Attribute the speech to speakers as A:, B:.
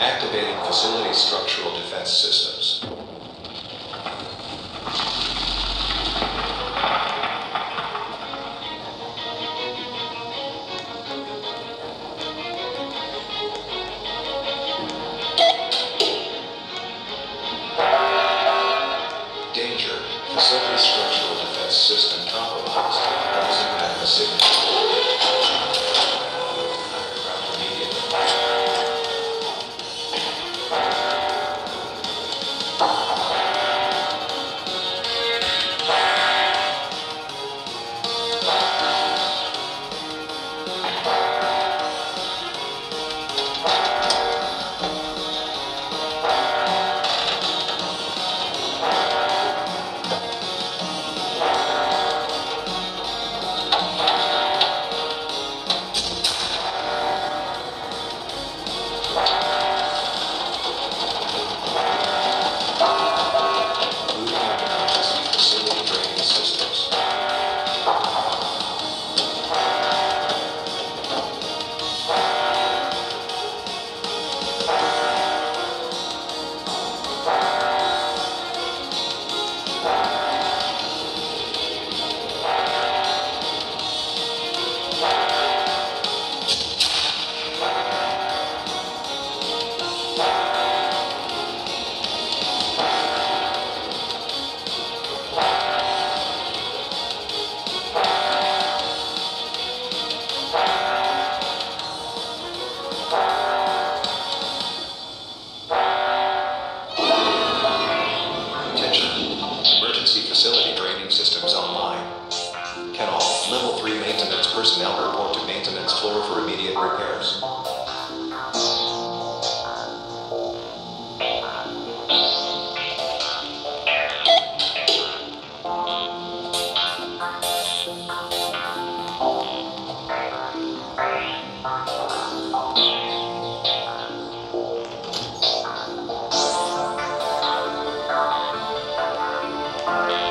A: activating facility structural defense systems. Danger, facility structural defense system compromised, causing signature. personnel report to maintenance floor for immediate repairs. Thank